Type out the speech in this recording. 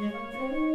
Yeah.